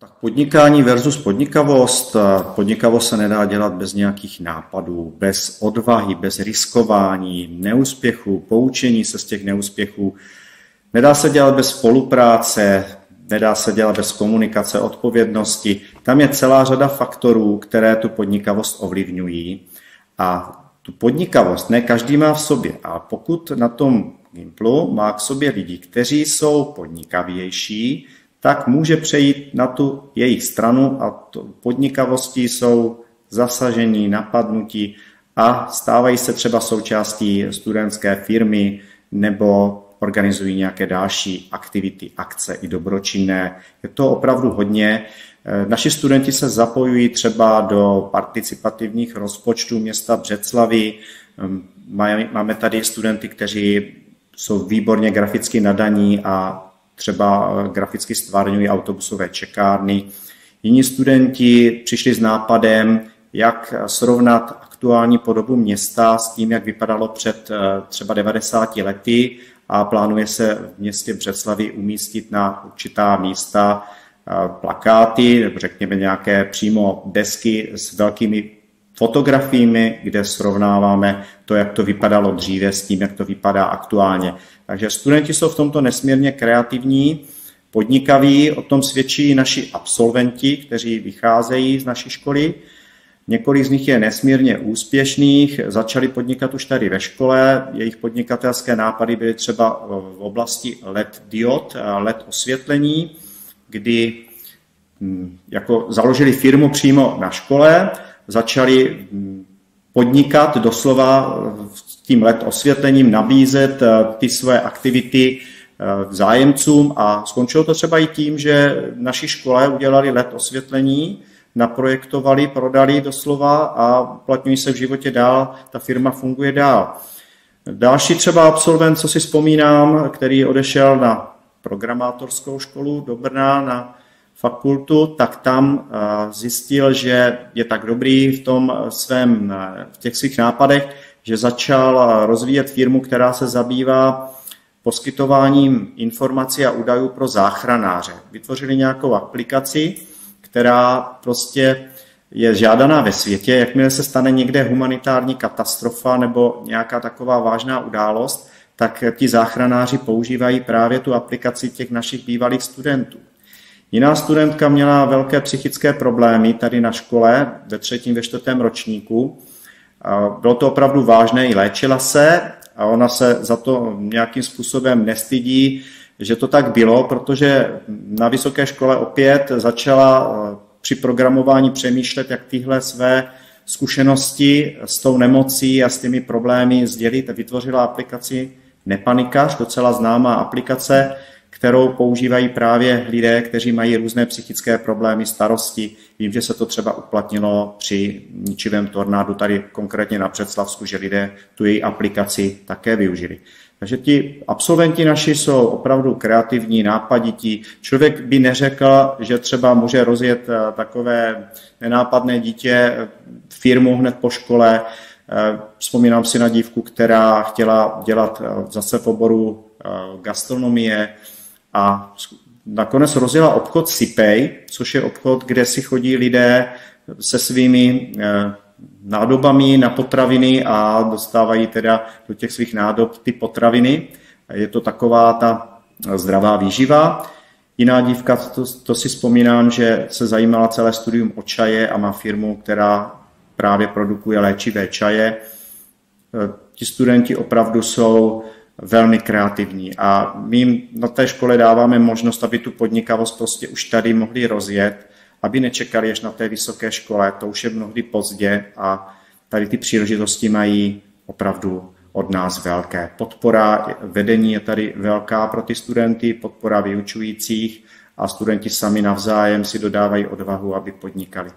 Tak podnikání versus podnikavost. Podnikavost se nedá dělat bez nějakých nápadů, bez odvahy, bez riskování, neúspěchů, poučení se z těch neúspěchů. Nedá se dělat bez spolupráce, nedá se dělat bez komunikace, odpovědnosti. Tam je celá řada faktorů, které tu podnikavost ovlivňují. A tu podnikavost ne každý má v sobě. A pokud na tom Gimplu má k sobě lidi, kteří jsou podnikavější, tak může přejít na tu jejich stranu a to podnikavosti jsou zasažení, napadnutí a stávají se třeba součástí studentské firmy nebo organizují nějaké další aktivity, akce i dobročinné. Je to opravdu hodně. Naši studenti se zapojují třeba do participativních rozpočtů města Břeclavy. Máme tady studenty, kteří jsou výborně graficky nadaní a třeba eh, graficky stvárňují autobusové čekárny. Jiní studenti přišli s nápadem, jak srovnat aktuální podobu města s tím, jak vypadalo před eh, třeba 90 lety a plánuje se v městě Břeclavi umístit na určitá místa eh, plakáty, nebo řekněme nějaké přímo desky s velkými fotografiemi, kde srovnáváme to, jak to vypadalo dříve s tím, jak to vypadá aktuálně. Takže studenti jsou v tomto nesmírně kreativní, podnikaví, o tom svědčí naši absolventi, kteří vycházejí z naší školy. Několik z nich je nesmírně úspěšných, začali podnikat už tady ve škole, jejich podnikatelské nápady byly třeba v oblasti LED diod, LED osvětlení, kdy hm, jako založili firmu přímo na škole, začali podnikat doslova tím let osvětlením, nabízet eh, ty své aktivity eh, zájemcům a skončilo to třeba i tím, že v naší škole udělali let osvětlení, naprojektovali, prodali doslova a uplatňují se v životě dál, ta firma funguje dál. Další třeba absolvent, co si vzpomínám, který odešel na programátorskou školu do Brna na fakultu, tak tam eh, zjistil, že je tak dobrý v tom svém, v těch svých nápadech, že začal rozvíjet firmu, která se zabývá poskytováním informací a údajů pro záchranáře. Vytvořili nějakou aplikaci, která prostě je žádaná ve světě. Jakmile se stane někde humanitární katastrofa nebo nějaká taková vážná událost, tak ti záchranáři používají právě tu aplikaci těch našich bývalých studentů. Jiná studentka měla velké psychické problémy tady na škole ve třetím, ve čtvrtém ročníku bylo to opravdu vážné, i léčila se a ona se za to nějakým způsobem nestydí, že to tak bylo, protože na vysoké škole opět začala při programování přemýšlet, jak tyhle své zkušenosti s tou nemocí a s těmi problémy sdělit. Vytvořila aplikaci Nepanikař, docela známá aplikace, kterou používají právě lidé, kteří mají různé psychické problémy, starosti. Vím, že se to třeba uplatnilo při ničivém tornádu tady konkrétně na Předslavsku, že lidé tu její aplikaci také využili. Takže ti absolventi naši jsou opravdu kreativní, nápadití. Člověk by neřekl, že třeba může rozjet eh, takové nenápadné dítě eh, firmu hned po škole. Eh, vzpomínám si na dívku, která chtěla dělat zase v oboru gastronomie, a nakonec rozjela obchod Sipej, což je obchod, kde si chodí lidé se svými eh, nádobami na potraviny a dostávají teda do těch svých nádob ty potraviny. Je to taková ta zdravá výživa. Jiná dívka, to, to si vzpomínám, že se zajímala celé studium o čaje a má firmu, která právě produkuje léčivé čaje. Eh, ti studenti opravdu jsou velmi kreativní a my jim na té škole dáváme možnost, aby tu podnikavost prostě už tady mohli rozjet, aby nečekali až na té vysoké škole, to už je mnohdy pozdě a tady ty příležitosti mají opravdu od nás velké. Podpora vedení je tady velká pro ty studenty, podpora vyučujících a studenti sami navzájem si dodávají odvahu, aby podnikali.